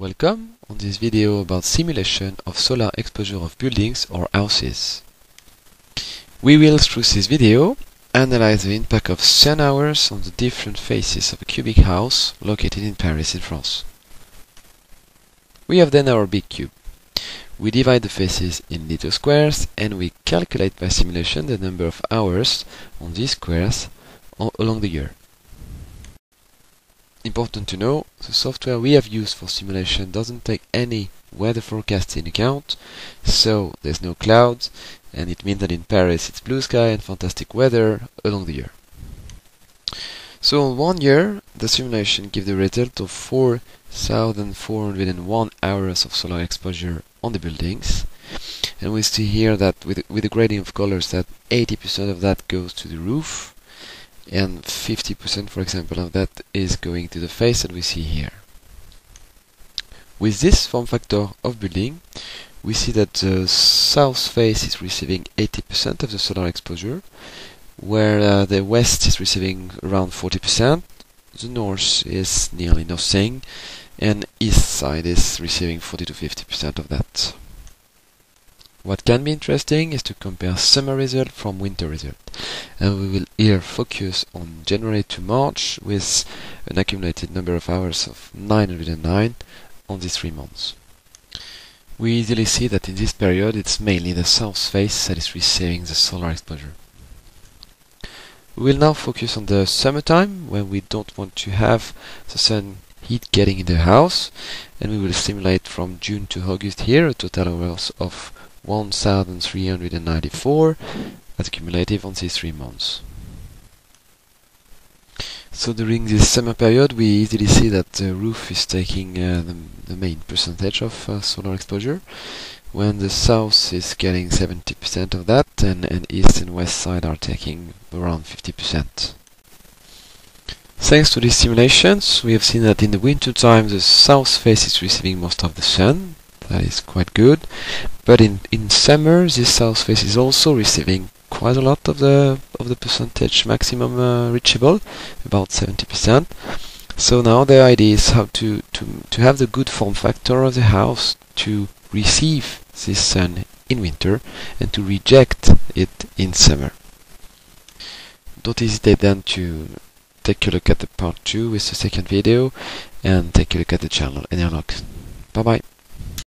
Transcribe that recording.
Welcome on this video about simulation of solar exposure of buildings or houses. We will, through this video, analyze the impact of sun hours on the different faces of a cubic house located in Paris in France. We have then our big cube. We divide the faces in little squares and we calculate by simulation the number of hours on these squares along the year. Important to know, the software we have used for simulation doesn't take any weather forecast in account, so there's no clouds, and it means that in Paris it's blue sky and fantastic weather along the year. So in one year, the simulation gives the result of 4,401 hours of solar exposure on the buildings. And we see here that with, with the grading of colors that 80% of that goes to the roof, and 50% for example of that is going to the face that we see here. With this form factor of building, we see that the south face is receiving 80% of the solar exposure, where uh, the west is receiving around 40%, the north is nearly nothing, and east side is receiving 40 to 50% of that. What can be interesting is to compare summer result from winter result. And we will here focus on January to March with an accumulated number of hours of 909 on these three months. We easily see that in this period it's mainly the south face that is receiving the solar exposure. We will now focus on the summertime when we don't want to have the sun heat getting in the house and we will simulate from June to August here a total hours of 1394 cumulative on these three months. So during this summer period we easily see that the roof is taking uh, the, the, main percentage of uh, solar exposure when the south is getting 70% of that and, and east and west side are taking around 50%. Thanks to these simulations we have seen that in the winter time the south face is receiving most of the sun that is quite good. But in, in summer, this south face is also receiving quite a lot of the of the percentage maximum uh, reachable, about 70%. So now the idea is how to, to, to have the good form factor of the house to receive this sun in winter and to reject it in summer. Don't hesitate then to take a look at the part 2 with the second video and take a look at the channel nrlog. Bye bye.